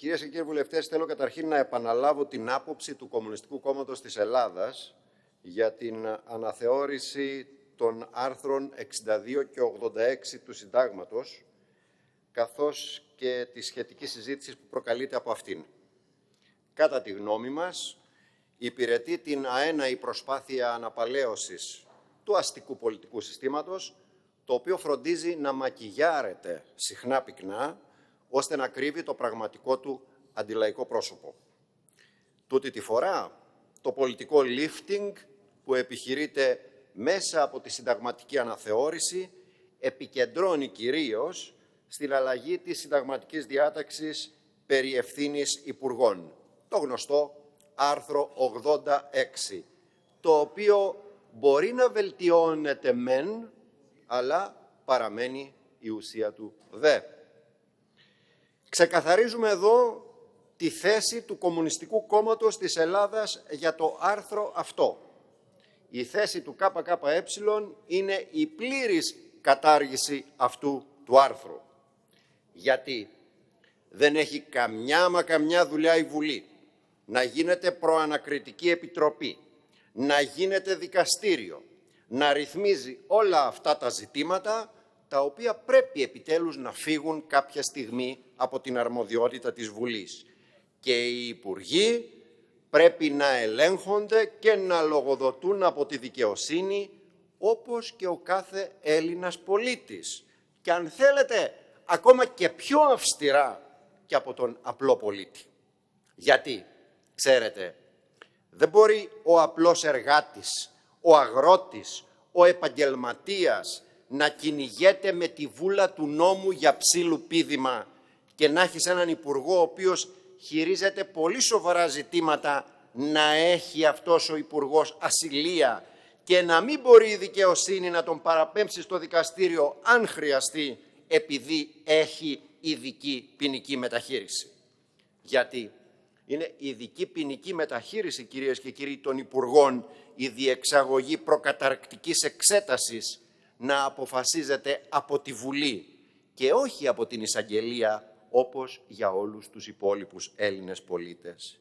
Κυρίες και κύριοι βουλευτές, θέλω καταρχήν να επαναλάβω την άποψη του Κομμουνιστικού Κόμματος της Ελλάδας για την αναθεώρηση των άρθρων 62 και 86 του Συντάγματος, καθώς και τη σχετική συζήτηση που προκαλείται από αυτήν. Κατά τη γνώμη μας, υπηρετεί την αέναη προσπάθεια αναπαλαίωσης του αστικού πολιτικού συστήματος, το οποίο φροντίζει να μακιγιάρεται συχνά πυκνά, ώστε να κρύβει το πραγματικό του αντιλαϊκό πρόσωπο. Τούτη τη φορά, το πολιτικό lifting που επιχειρείται μέσα από τη συνταγματική αναθεώρηση επικεντρώνει κυρίως στην αλλαγή της συνταγματικής διάταξης περί ευθύνης υπουργών. Το γνωστό άρθρο 86, το οποίο μπορεί να βελτιώνεται μεν, αλλά παραμένει η ουσία του δε. Ξεκαθαρίζουμε εδώ τη θέση του Κομμουνιστικού Κόμματος της Ελλάδας για το άρθρο αυτό. Η θέση του ΚΚΕ είναι η πλήρης κατάργηση αυτού του άρθρου. Γιατί δεν έχει καμιά μα καμιά δουλειά η Βουλή να γίνεται προανακριτική επιτροπή, να γίνεται δικαστήριο, να ρυθμίζει όλα αυτά τα ζητήματα τα οποία πρέπει επιτέλους να φύγουν κάποια στιγμή από την αρμοδιότητα της Βουλής. Και οι Υπουργοί πρέπει να ελέγχονται και να λογοδοτούν από τη δικαιοσύνη όπως και ο κάθε Έλληνας πολίτης. Και αν θέλετε, ακόμα και πιο αυστηρά και από τον απλό πολίτη. Γιατί, ξέρετε, δεν μπορεί ο απλός εργάτης, ο αγρότης, ο επαγγελματίας να κυνηγέται με τη βούλα του νόμου για ψήλου πίδημα και να έχεις έναν υπουργό ο οποίος χειρίζεται πολύ σοβαρά ζητήματα να έχει αυτός ο υπουργός ασυλία και να μην μπορεί η δικαιοσύνη να τον παραπέμψει στο δικαστήριο αν χρειαστεί επειδή έχει ειδική ποινική μεταχείριση. Γιατί είναι ειδική ποινική μεταχείριση, κυρίες και κύριοι, των Υπουργών η διεξαγωγή προκαταρκτικής εξέτασης να αποφασίζεται από τη Βουλή και όχι από την εισαγγελία όπως για όλους τους υπόλοιπους Έλληνες πολίτες.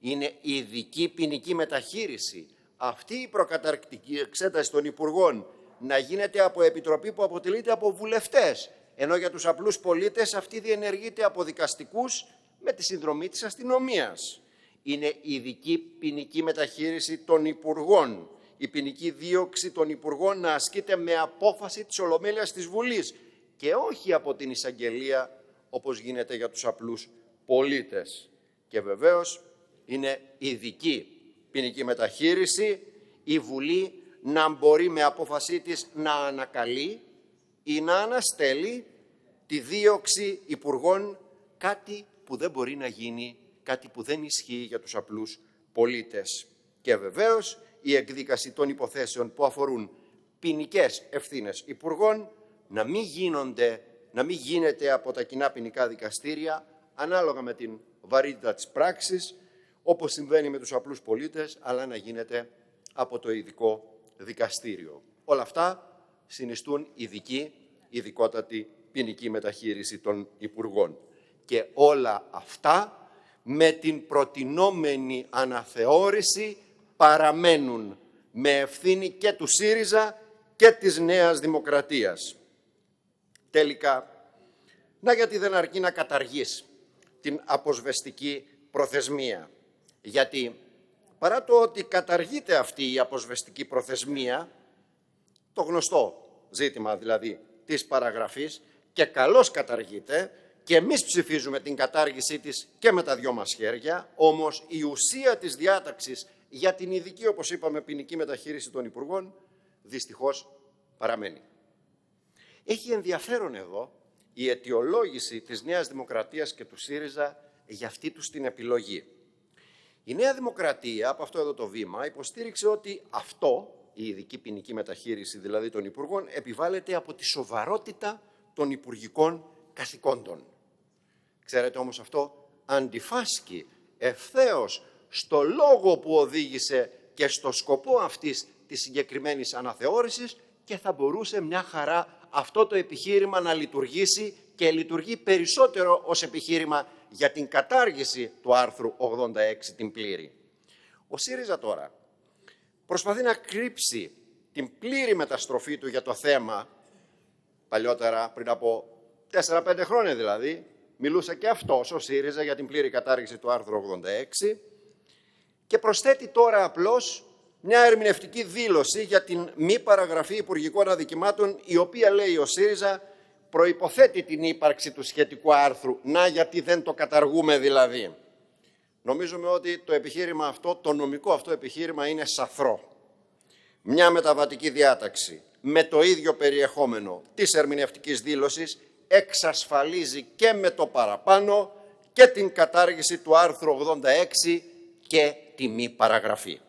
Είναι ειδική ποινική μεταχείριση. Αυτή η προκαταρκτική εξέταση των Υπουργών να γίνεται από επιτροπή που αποτελείται από βουλευτές, ενώ για τους απλούς πολίτες αυτή διενεργείται από δικαστικούς με τη συνδρομή της αστυνομίας. Είναι ειδική ποινική μεταχείριση των Υπουργών. Η ποινική δίωξη των Υπουργών να ασκείται με απόφαση της Ολομέλειας της Βουλής και όχι από την εισαγγελία όπως γίνεται για τους απλούς πολίτες. Και βεβαίως είναι ειδική ποινική μεταχείριση η Βουλή να μπορεί με απόφασή της να ανακαλεί ή να αναστέλει τη δίωξη υπουργών κάτι που δεν μπορεί να γίνει, κάτι που δεν ισχύει για τους απλούς πολίτες. Και βεβαίως η εκδίκαση των υποθέσεων που αφορούν ποινικές ευθύνες υπουργών να μην γίνονται να μην γίνεται από τα κοινά ποινικά δικαστήρια ανάλογα με την βαρύτητα της πράξης, όπως συμβαίνει με τους απλούς πολίτες, αλλά να γίνεται από το ειδικό δικαστήριο. Όλα αυτά συνιστούν ειδική, ειδικότατη ποινική μεταχείριση των Υπουργών. Και όλα αυτά με την προτινόμενη αναθεώρηση παραμένουν με ευθύνη και του ΣΥΡΙΖΑ και της Νέας Δημοκρατίας τελικά. Να γιατί δεν αρκεί να καταργείς την αποσβεστική προθεσμία. Γιατί παρά το ότι καταργείται αυτή η αποσβεστική προθεσμία, το γνωστό ζήτημα δηλαδή της παραγραφής και καλώς καταργείται και εμείς ψηφίζουμε την κατάργησή της και με τα δυο μας χέρια, όμως η ουσία της διάταξης για την ειδική, όπως είπαμε, ποινική μεταχείριση των Υπουργών, δυστυχώς παραμένει. Έχει ενδιαφέρον εδώ η αιτιολόγηση της Νέας Δημοκρατίας και του ΣΥΡΙΖΑ για αυτή τους την επιλογή. Η Νέα Δημοκρατία, από αυτό εδώ το βήμα, υποστήριξε ότι αυτό, η ειδική ποινική μεταχείριση δηλαδή των Υπουργών, επιβάλλεται από τη σοβαρότητα των υπουργικών καθηκόντων. Ξέρετε όμως αυτό αντιφάσκει ευθέως στο λόγο που οδήγησε και στο σκοπό αυτής της συγκεκριμένης αναθεώρησης και θα μπορούσε μια χαρά αυτό το επιχείρημα να λειτουργήσει και λειτουργεί περισσότερο ως επιχείρημα για την κατάργηση του άρθρου 86 την πλήρη. Ο ΣΥΡΙΖΑ τώρα προσπαθεί να κρύψει την πλήρη μεταστροφή του για το θέμα, παλιότερα πριν από 4-5 χρόνια δηλαδή, μιλούσε και αυτός ο ΣΥΡΙΖΑ για την πλήρη κατάργηση του άρθρου 86 και προσθέτει τώρα απλώς μια ερμηνευτική δήλωση για την μη παραγραφή υπουργικών αδικημάτων, η οποία λέει ο ΣΥΡΙΖΑ προϋποθέτει την ύπαρξη του σχετικού άρθρου. Να γιατί δεν το καταργούμε δηλαδή. Νομίζουμε ότι το επιχείρημα αυτό, το νομικό αυτό επιχείρημα είναι σαθρό. Μια μεταβατική διάταξη με το ίδιο περιεχόμενο της ερμηνευτικής δήλωσης εξασφαλίζει και με το παραπάνω και την κατάργηση του άρθρου 86 και τη μη παραγραφή.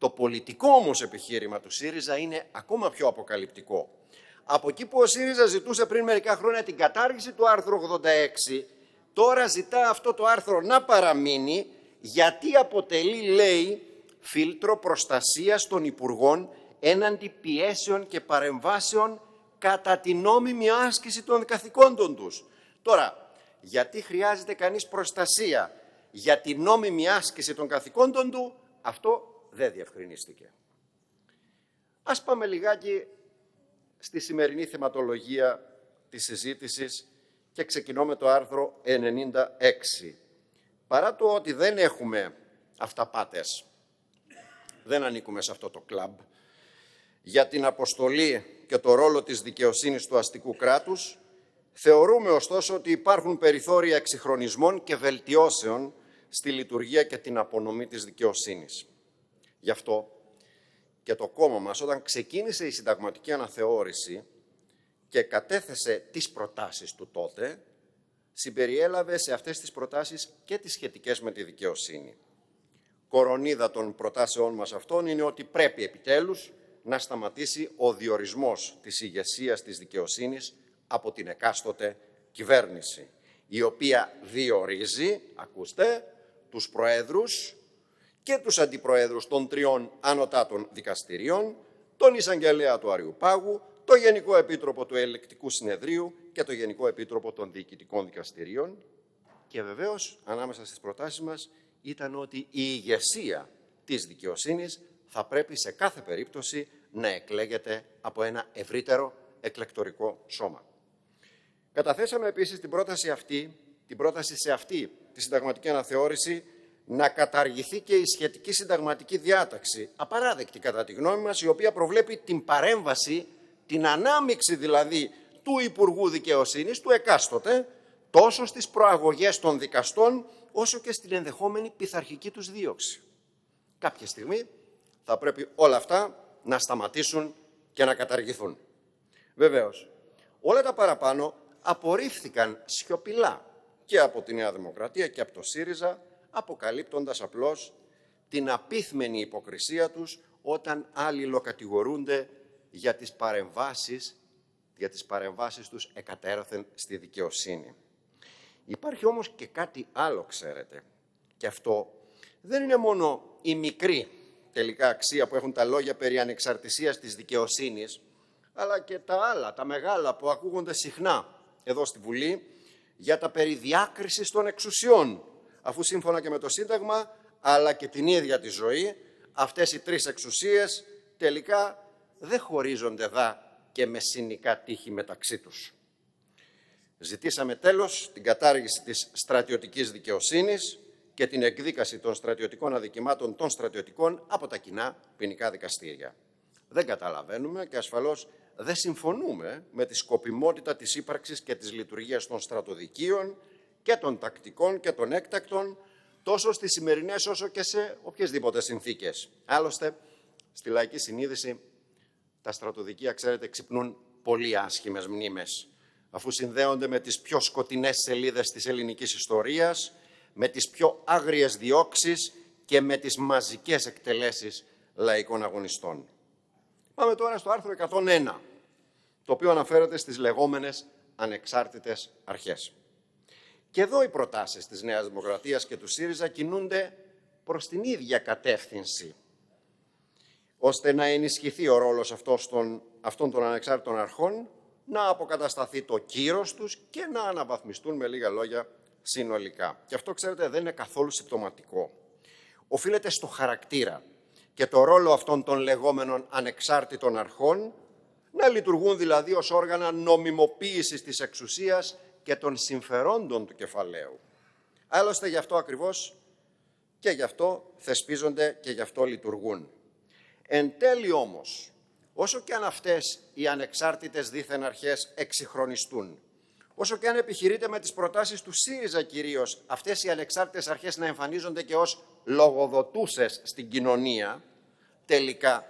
Το πολιτικό όμως επιχείρημα του ΣΥΡΙΖΑ είναι ακόμα πιο αποκαλυπτικό. Από εκεί που ο ΣΥΡΙΖΑ ζητούσε πριν μερικά χρόνια την κατάργηση του άρθρου 86, τώρα ζητά αυτό το άρθρο να παραμείνει γιατί αποτελεί, λέει, φίλτρο προστασίας των Υπουργών έναντι πιέσεων και παρεμβάσεων κατά την νόμιμη άσκηση των καθηκόντων τους. Τώρα, γιατί χρειάζεται κανείς προστασία για την νόμιμη άσκηση των καθηκόντων του, αυτό δεν διευκρινίστηκε. Ας πάμε λιγάκι στη σημερινή θεματολογία της συζήτησης και ξεκινώ με το άρθρο 96. Παρά το ότι δεν έχουμε αυταπάτες, δεν ανήκουμε σε αυτό το κλαμπ, για την αποστολή και το ρόλο της δικαιοσύνης του αστικού κράτους, θεωρούμε ωστόσο ότι υπάρχουν περιθώρια εξυγχρονισμών και βελτιώσεων στη λειτουργία και την απονομή της δικαιοσύνης. Γι' αυτό και το κόμμα μας όταν ξεκίνησε η συνταγματική αναθεώρηση και κατέθεσε τις προτάσεις του τότε, συμπεριέλαβε σε αυτές τις προτάσεις και τις σχετικές με τη δικαιοσύνη. Κορονίδα των προτάσεών μας αυτών είναι ότι πρέπει επιτέλους να σταματήσει ο διορισμός της ηγεσίας της δικαιοσύνης από την εκάστοτε κυβέρνηση, η οποία διορίζει, ακούστε, τους προέδρους και τους αντιπροέδρους των τριών ανωτάτων δικαστηριών, τον εισαγγελέα του Αριουπάγου, το Γενικό Επίτροπο του Ελεκτικού Συνεδρίου και το Γενικό Επίτροπο των Διοικητικών Δικαστηρίων. Και βεβαίως, ανάμεσα στις προτάσεις μας, ήταν ότι η ηγεσία της δικαιοσύνης θα πρέπει σε κάθε περίπτωση να εκλέγεται από ένα ευρύτερο εκλεκτορικό σώμα. Καταθέσαμε επίσης την πρόταση αυτή, την πρόταση σε αυτή τη συνταγματική αναθεώρηση να καταργηθεί και η σχετική συνταγματική διάταξη, απαράδεκτη κατά τη γνώμη μας, η οποία προβλέπει την παρέμβαση, την ανάμειξη δηλαδή του Υπουργού Δικαιοσύνης, του εκάστοτε, τόσο στις προαγωγές των δικαστών, όσο και στην ενδεχόμενη πειθαρχική τους δίωξη. Κάποια στιγμή θα πρέπει όλα αυτά να σταματήσουν και να καταργηθούν. Βεβαίως, όλα τα παραπάνω απορρίφθηκαν σιωπηλά και από τη Νέα Δημοκρατία και από το ΣΥΡΙΖΑ, αποκαλύπτοντας απλώς την απίθμενη υποκρισία τους όταν άλλοι λοκατηγορούνται για τις παρεμβάσεις, για τις παρεμβάσεις τους εκατέρωθεν στη δικαιοσύνη. Υπάρχει όμως και κάτι άλλο, ξέρετε, και αυτό δεν είναι μόνο η μικρή τελικά αξία που έχουν τα λόγια περί ανεξαρτησίας της δικαιοσύνης, αλλά και τα άλλα, τα μεγάλα που ακούγονται συχνά εδώ στη Βουλή, για τα περί διάκρισης των εξουσιών, αφού σύμφωνα και με το Σύνταγμα, αλλά και την ίδια τη ζωή, αυτές οι τρεις εξουσίες τελικά δεν χωρίζονται δά και με συνικά τύχη μεταξύ τους. Ζητήσαμε τέλος την κατάργηση της στρατιωτικής δικαιοσύνης και την εκδίκαση των στρατιωτικών αδικημάτων των στρατιωτικών από τα κοινά ποινικά δικαστήρια. Δεν καταλαβαίνουμε και ασφαλώς δεν συμφωνούμε με τη σκοπιμότητα της ύπαρξης και της λειτουργίας των στρατοδικείων και των τακτικών και των έκτακτων, τόσο στις σημερινές όσο και σε οποιασδήποτε συνθήκες. Άλλωστε, στη λαϊκή συνείδηση, τα στρατοδικεία, ξέρετε, ξυπνούν πολύ άσχημες μνήμες, αφού συνδέονται με τις πιο σκοτεινές σελίδες της ελληνικής ιστορίας, με τις πιο άγριες διώξεις και με τις μαζικές εκτελέσεις λαϊκών αγωνιστών. Πάμε τώρα στο άρθρο 101, το οποίο αναφέρεται στις λεγόμενες ανεξάρτητες αρχές. Και εδώ οι προτάσεις της Νέας Δημοκρατίας και του ΣΥΡΙΖΑ κινούνται προς την ίδια κατεύθυνση, ώστε να ενισχυθεί ο ρόλος αυτός των, αυτών των ανεξάρτητων αρχών, να αποκατασταθεί το κύρος τους και να αναβαθμιστούν με λίγα λόγια συνολικά. Και αυτό, ξέρετε, δεν είναι καθόλου συμπτωματικό. Οφείλεται στο χαρακτήρα και το ρόλο αυτών των λεγόμενων ανεξάρτητων αρχών να λειτουργούν δηλαδή ως όργανα νομιμοποίησης της εξουσίας και των συμφερόντων του κεφαλαίου. Άλλωστε γι' αυτό ακριβώς και γι' αυτό θεσπίζονται και γι' αυτό λειτουργούν. Εν τέλει όμως, όσο και αν αυτές οι ανεξάρτητες δίθεν αρχές εξυγχρονιστούν, όσο και αν επιχειρείται με τις προτάσεις του ΣΥΡΙΖΑ κυρίως αυτές οι ανεξάρτητες αρχές να εμφανίζονται και ως λογοδοτούσες στην κοινωνία, τελικά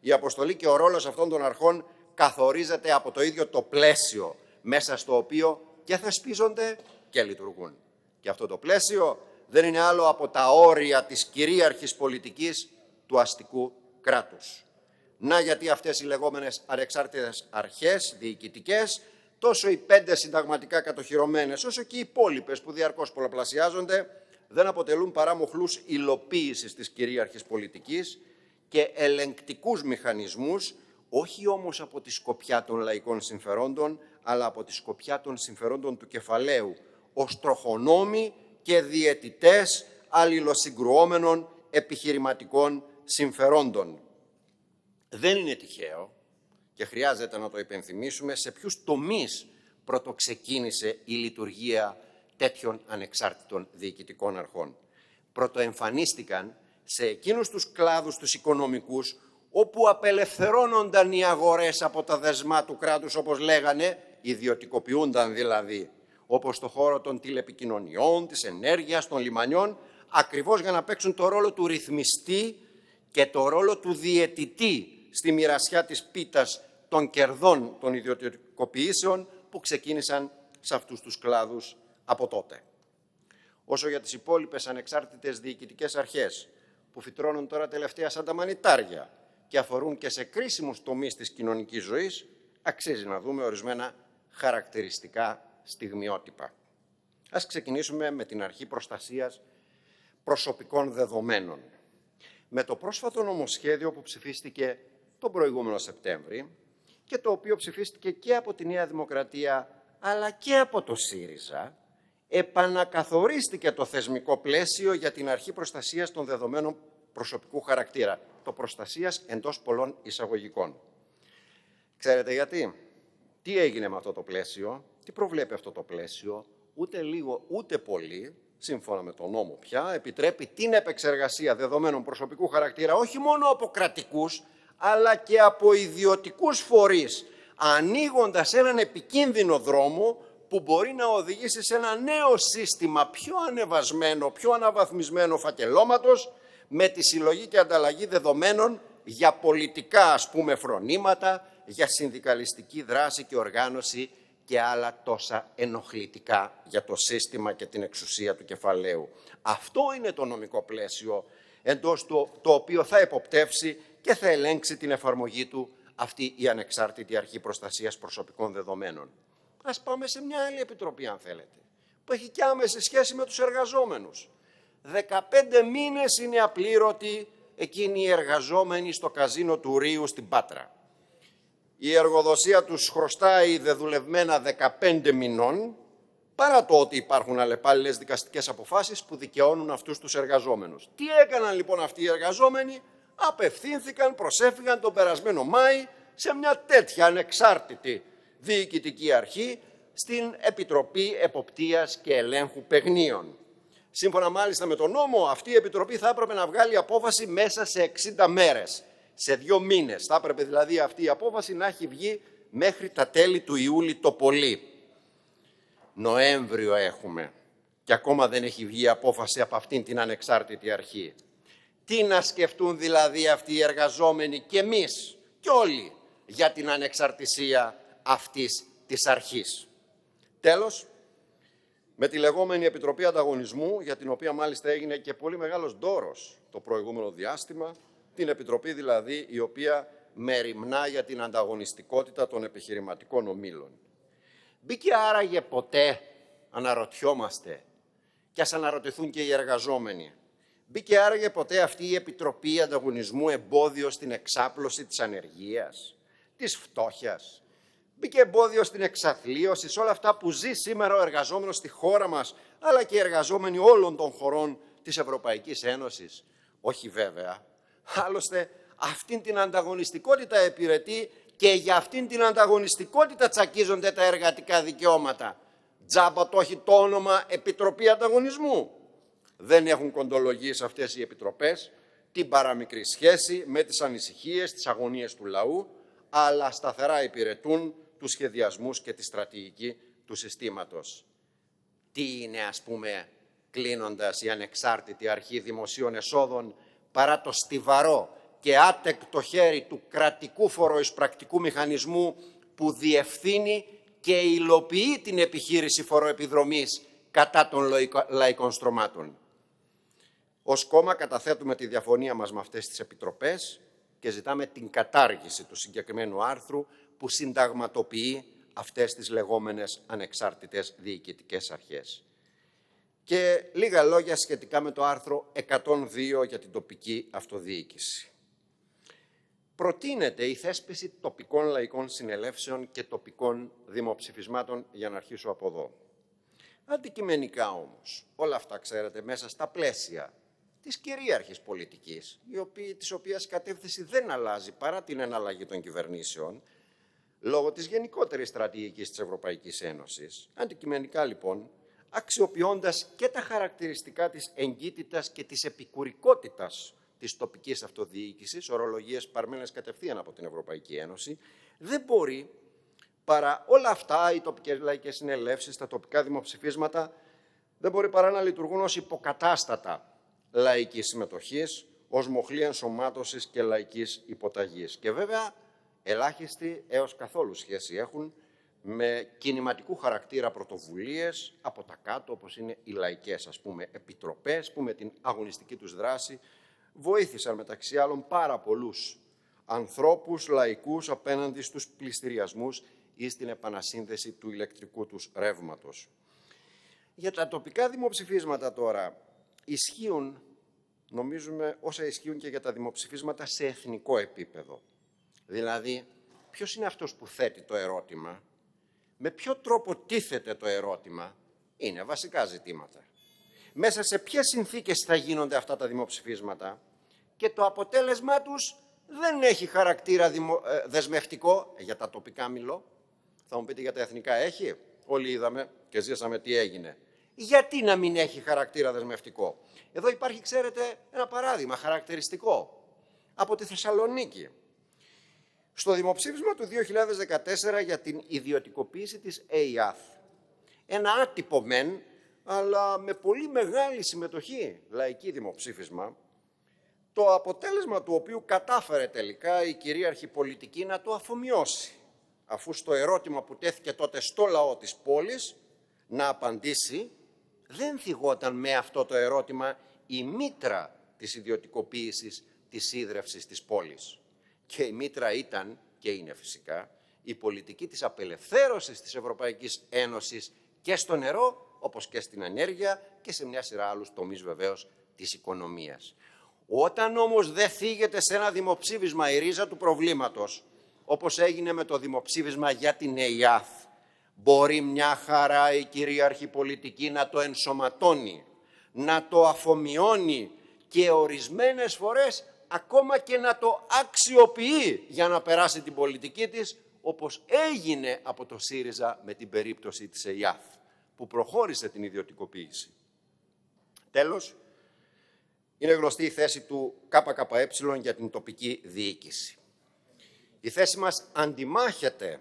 η αποστολή και ο ρόλος αυτών των αρχών καθορίζεται από το ίδιο το πλαίσιο μέσα στο οποίο και θεσπίζονται και λειτουργούν. Και αυτό το πλαίσιο δεν είναι άλλο από τα όρια της κυρίαρχης πολιτικής του αστικού κράτους. Να γιατί αυτές οι λεγόμενες ανεξάρτητες αρχές διοικητικές, τόσο οι πέντε συνταγματικά κατοχυρωμένες, όσο και οι υπόλοιπες που διαρκώς πολλαπλασιάζονται, δεν αποτελούν παρά μοχλούς υλοποίησης της κυρίαρχης πολιτικής και ελεγκτικούς μηχανισμούς, όχι όμως από τη σκοπιά των λαϊκών συμφερόντων, αλλά από τη σκοπιά των συμφερόντων του κεφαλαίου, ως τροχονόμοι και διαιτητές αλληλοσυγκρουόμενων επιχειρηματικών συμφερόντων. Δεν είναι τυχαίο και χρειάζεται να το υπενθυμίσουμε σε ποιους τομείς πρωτοξεκίνησε η λειτουργία τέτοιων ανεξάρτητων διοικητικών αρχών. Πρωτοεμφανίστηκαν σε εκείνους τους κλάδους τους οικονομικούς όπου απελευθερώνονταν οι αγορές από τα δεσμά του κράτους όπως λέγανε, ιδιωτικοποιούνταν δηλαδή, όπως στο χώρο των τηλεπικοινωνιών, της ενέργειας, των λιμανιών, ακριβώς για να παίξουν το ρόλο του ρυθμιστή και το ρόλο του διαιτητή στη μοιρασιά της πίτας των κερδών των ιδιωτικοποιήσεων που ξεκίνησαν σε αυτούς τους κλάδους από τότε. Όσο για τις υπόλοιπες ανεξάρτητες διοικητικές αρχές που φυτρώνουν τώρα τελευταία σαν τα μανιτάρια και αφορούν και σε κρίσιμους τομείς της κοινωνικής ζωής, αξίζει να δούμε ορισμένα χαρακτηριστικά στιγμιότυπα. Ας ξεκινήσουμε με την αρχή προστασίας προσωπικών δεδομένων. Με το πρόσφατο νομοσχέδιο που ψηφίστηκε τον προηγούμενο Σεπτέμβρη και το οποίο ψηφίστηκε και από τη Νέα Δημοκρατία αλλά και από το ΣΥΡΙΖΑ, επανακαθορίστηκε το θεσμικό πλαίσιο για την αρχή προστασίας των δεδομένων προσωπικού χαρακτήρα, το προστασίας εντός πολλών εισαγωγικών. Ξέρετε γιατί; Τι έγινε με αυτό το πλαίσιο, τι προβλέπει αυτό το πλαίσιο, ούτε λίγο ούτε πολύ, σύμφωνα με τον νόμο πια, επιτρέπει την επεξεργασία δεδομένων προσωπικού χαρακτήρα όχι μόνο από κρατικούς, αλλά και από ιδιωτικούς φορείς, ανοίγοντας έναν επικίνδυνο δρόμο που μπορεί να οδηγήσει σε ένα νέο σύστημα πιο ανεβασμένο, πιο αναβαθμισμένο φακελώματος με τη συλλογή και ανταλλαγή δεδομένων για πολιτικά ας πούμε φρονήματα, για συνδικαλιστική δράση και οργάνωση και άλλα τόσα ενοχλητικά για το σύστημα και την εξουσία του κεφαλαίου. Αυτό είναι το νομικό πλαίσιο εντός του το οποίο θα εποπτεύσει και θα ελέγξει την εφαρμογή του αυτή η ανεξάρτητη αρχή προστασίας προσωπικών δεδομένων. Ας πάμε σε μια άλλη επιτροπή αν θέλετε, που έχει και άμεση σχέση με τους εργαζόμενους. 15 μήνες είναι απλήρωτοι εκείνοι οι εργαζόμενοι στο καζίνο του Ρίου στην Πάτρα. Η εργοδοσία τους χρωστάει δεδουλευμένα 15 μηνών, παρά το ότι υπάρχουν αλλεπάλληλες δικαστικές αποφάσεις που δικαιώνουν αυτούς τους εργαζόμενους. Τι έκαναν λοιπόν αυτοί οι εργαζόμενοι, απευθύνθηκαν, προσέφηγαν τον περασμένο Μάη σε μια τέτοια ανεξάρτητη διοικητική αρχή στην Επιτροπή Εποπτείας και Ελέγχου Παιγνίων. Σύμφωνα μάλιστα με τον νόμο, αυτή η Επιτροπή θα έπρεπε να βγάλει απόφαση μέσα σε 60 μέρες, σε δύο μήνες. Θα έπρεπε δηλαδή αυτή η απόφαση να έχει βγει μέχρι τα τέλη του Ιούλη το πολύ. Νοέμβριο έχουμε και ακόμα δεν έχει βγει απόφαση από αυτήν την ανεξάρτητη αρχή. Τι να σκεφτούν δηλαδή αυτοί οι εργαζόμενοι και εμείς και όλοι για την ανεξαρτησία αυτής της αρχής. Τέλος, με τη λεγόμενη Επιτροπή Ανταγωνισμού, για την οποία μάλιστα έγινε και πολύ μεγάλος δώρος το προηγούμενο διάστημα, την Επιτροπή δηλαδή η οποία μεριμνά για την ανταγωνιστικότητα των επιχειρηματικών ομίλων. Μπήκε άραγε ποτέ, αναρωτιόμαστε, και ας αναρωτηθούν και οι εργαζόμενοι, Μπήκε άραγε ποτέ αυτή η Επιτροπή Ανταγωνισμού εμπόδιο στην εξάπλωση της ανεργίας, της φτώχειας. Μπήκε εμπόδιο στην εξαθλίωση, σε όλα αυτά που ζει σήμερα ο εργαζόμενος στη χώρα μας, αλλά και οι εργαζόμενοι όλων των χωρών της Ευρωπαϊκής Ένωσης. Όχι βέβαια. Άλλωστε, αυτήν την ανταγωνιστικότητα επιρετεί και για αυτήν την ανταγωνιστικότητα τσακίζονται τα εργατικά δικαιώματα. Τζάμπα το έχει το όνομα Επιτροπή Ανταγωνισμού. Δεν έχουν κοντολογήσει αυτές οι επιτροπές την παραμικρή σχέση με τις ανησυχίες, τις αγωνίες του λαού, αλλά σταθερά υπηρετούν τους σχεδιασμούς και τη στρατηγική του συστήματος. Τι είναι, ας πούμε, κλείνοντας η ανεξάρτητη αρχή δημοσίων εσόδων, παρά το στιβαρό και άτεκτο χέρι του κρατικού φοροεισπρακτικού μηχανισμού που διευθύνει και υλοποιεί την επιχείρηση φοροεπιδρομής κατά των λαϊκών στρωμάτων. Ως κόμμα καταθέτουμε τη διαφωνία μας με αυτές τις επιτροπές και ζητάμε την κατάργηση του συγκεκριμένου άρθρου που συνταγματοποιεί αυτές τις λεγόμενες ανεξάρτητες διοικητικές αρχές. Και λίγα λόγια σχετικά με το άρθρο 102 για την τοπική αυτοδιοίκηση. Προτείνεται η θέσπιση τοπικών λαϊκών συνελεύσεων και τοπικών δημοψηφισμάτων για να αρχίσω από εδώ. Αντικειμενικά όμως, όλα αυτά ξέρετε μέσα στα πλαίσια της κυρίαρχης πολιτικής, η οποία, της οποίας κατεύθυνση δεν αλλάζει παρά την εναλλαγή των κυβερνήσεων, λόγω της γενικότερης στρατηγικής της Ευρωπαϊκής Ένωσης. Αντικειμενικά λοιπόν, αξιοποιώντας και τα χαρακτηριστικά της εγκύτητας και της επικουρικότητας της τοπικής αυτοδιοίκησης, ορολογίες παρμένες κατευθείαν από την Ευρωπαϊκή Ένωση, δεν μπορεί παρά όλα αυτά, οι τοπικές λαϊκές συνελεύσεις, τα τοπικά δημοψηφίσματα, δεν μπορεί παρά να λειτουργούν ως υποκατάστατα λαϊκής συμμετοχής, ως μοχλή ενσωμάτωσης και λαϊκής υποταγής. Και βέβαια, ελάχιστοι έως καθόλου σχέση έχουν με κινηματικού χαρακτήρα πρωτοβουλίες από τα κάτω, όπως είναι οι λαϊκές, ας πούμε, επιτροπές, που με την αγωνιστική τους δράση βοήθησαν μεταξύ άλλων πάρα πολλούς ανθρώπους, λαϊκούς, απέναντι στους πληστηριασμούς ή στην επανασύνδεση του ηλεκτρικού τους ρεύματος. Για τα τοπικά δημοψηφίσματα τώρα, ισχύουν, νομίζουμε, όσα ισχύουν και για τα δημοψηφίσματα σε εθνικό επίπεδο. Δηλαδή, ποιος είναι αυτός που θέτει το ερώτημα, με ποιο τρόπο τίθεται το ερώτημα, είναι βασικά ζητήματα. Μέσα σε ποιες συνθήκες θα γίνονται αυτά τα δημοψηφίσματα και το αποτέλεσμά τους δεν έχει χαρακτήρα δημο... Ε, δεσμευτικό, για τα τοπικά μιλώ. Θα μου πείτε για τα εθνικά έχει. Όλοι είδαμε και ζήσαμε τι έγινε γιατί να μην έχει χαρακτήρα δεσμευτικό; Εδώ υπάρχει, ξέρετε, ένα παράδειγμα χαρακτηριστικό από τη Θεσσαλονίκη. Στο δημοψήφισμα του 2014 για την ιδιωτικοποίηση της ΕΙΑΘ, ένα άτυπο μεν, αλλά με πολύ μεγάλη συμμετοχή λαϊκή δημοψήφισμα, το αποτέλεσμα του οποίου κατάφερε τελικά η κυρίαρχη πολιτική να το αφομοιώσει, αφού στο ερώτημα που τέθηκε τότε στο λαό της πόλης να απαντήσει δεν θυγόταν με αυτό το ερώτημα η μήτρα της ιδιωτικοποίησης της ίδρευσης της πόλης. Και η μήτρα ήταν, και είναι φυσικά, η πολιτική της απελευθέρωσης της Ευρωπαϊκής Ένωσης και στο νερό, όπως και στην ενέργεια και σε μια σειρά άλλους τομείς βεβαίως της οικονομίας. Όταν όμως δεν θίγεται σε ένα δημοψήφισμα η ρίζα του προβλήματος, όπως έγινε με το δημοψήφισμα για την ΕΙΑΘ, Μπορεί μια χαρά η κυρίαρχη πολιτική να το ενσωματώνει, να το αφομοιώνει και ορισμένες φορές ακόμα και να το αξιοποιεί για να περάσει την πολιτική της, όπως έγινε από το ΣΥΡΙΖΑ με την περίπτωση της ΕΙΑΘ, που προχώρησε την ιδιωτικοποίηση. Τέλος, είναι γνωστή η θέση του ΚΚΕ για την τοπική διοίκηση. Η θέση μας αντιμάχεται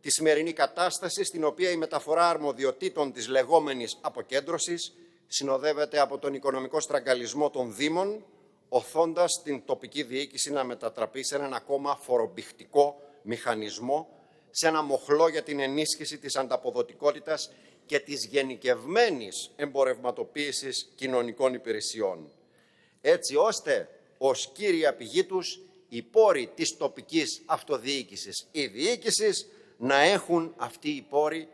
τη σημερινή κατάσταση στην οποία η μεταφορά αρμοδιοτήτων της λεγόμενης αποκέντρωσης συνοδεύεται από τον οικονομικό στραγγαλισμό των Δήμων, οθώντας την τοπική διοίκηση να μετατραπεί σε έναν ακόμα φορομπηχτικό μηχανισμό, σε ένα μοχλό για την ενίσχυση της ανταποδοτικότητας και της γενικευμένης εμπορευματοποίησης κοινωνικών υπηρεσιών. Έτσι ώστε ως κύρια πηγή τους οι πόροι της τοπικής αυτοδιοίκησης ή διοίκησης να έχουν αυτοί οι πόροι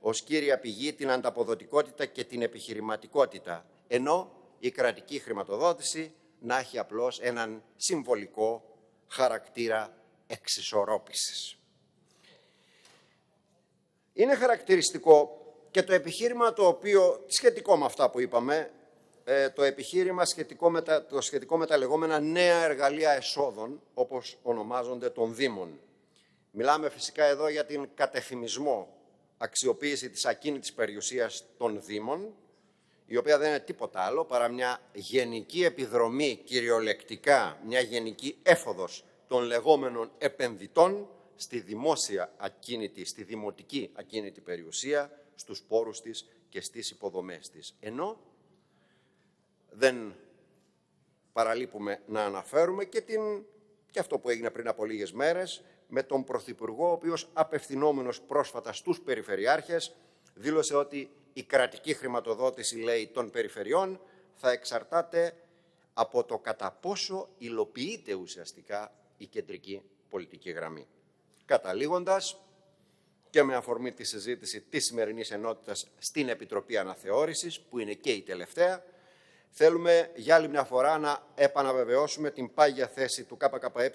ως κύρια πηγή την ανταποδοτικότητα και την επιχειρηματικότητα, ενώ η κρατική χρηματοδότηση να έχει απλώς έναν συμβολικό χαρακτήρα εξισορρόπησης. Είναι χαρακτηριστικό Και το επιχείρημα το οποίο, σχετικό με αυτά που είπαμε, ε, το επιχείρημα σχετικό με τα, το σχετικό με τα λεγόμενα νέα εργαλεία εσόδων, όπως ονομάζονται των Δήμων. Μιλάμε φυσικά εδώ για την κατεφημισμό αξιοποίηση της ακίνητης περιουσίας των Δήμων, η οποία δεν είναι τίποτα άλλο παρά μια γενική επιδρομή κυριολεκτικά, μια γενική έφοδος των λεγόμενων επενδυτών στη δημόσια ακίνητη, στη δημοτική ακίνητη περιουσία, στους πόρους της και στις υποδομές της. Ενώ δεν παραλείπουμε να αναφέρουμε και, την, και αυτό που έγινε πριν από λίγες μέρες με τον Πρωθυπουργό, ο οποίος απευθυνόμενος πρόσφατα στους περιφερειάρχες δήλωσε ότι η κρατική χρηματοδότηση, λέει, των περιφερειών θα εξαρτάται από το κατά πόσο υλοποιείται ουσιαστικά η κεντρική πολιτική γραμμή. Καταλήγοντας, και με αφορμή τη συζήτηση της σημερινής ενότητας στην Επιτροπή Αναθεώρησης, που είναι και η τελευταία, θέλουμε για άλλη μια φορά να επαναβεβαιώσουμε την πάγια θέση του ΚΚΕ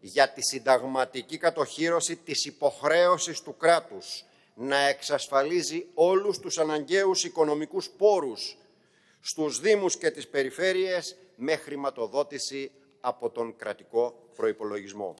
για τη συνταγματική κατοχήρωση της υποχρέωσης του κράτους να εξασφαλίζει όλους τους αναγκαίους οικονομικούς πόρους στους Δήμους και τις περιφέρειες με χρηματοδότηση από τον κρατικό προϋπολογισμό.